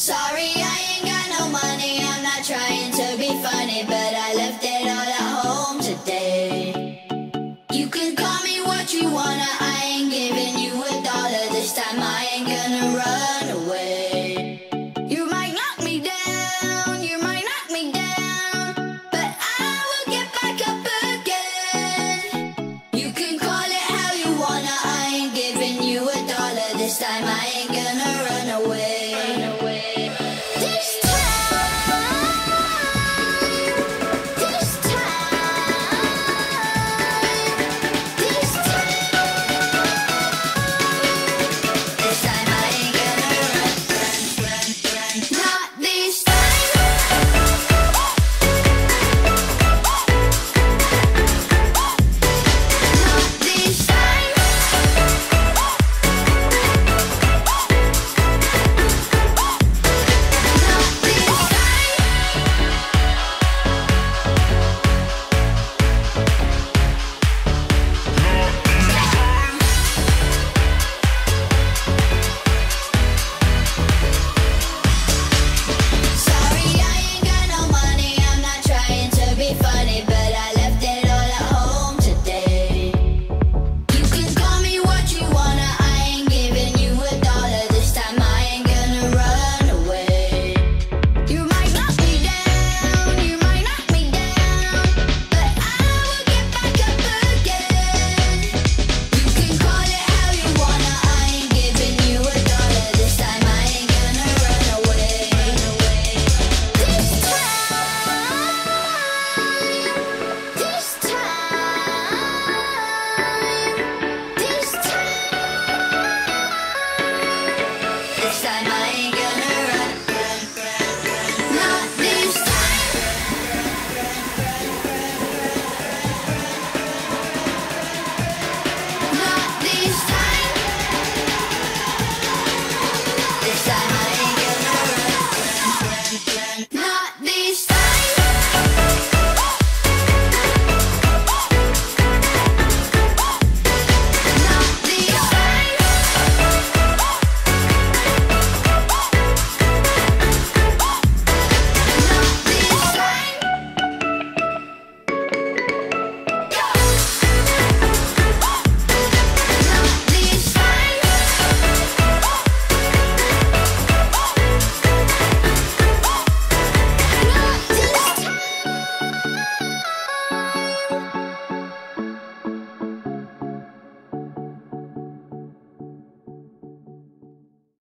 Sorry, I ain't got ain't gonna run away. Run away. sun.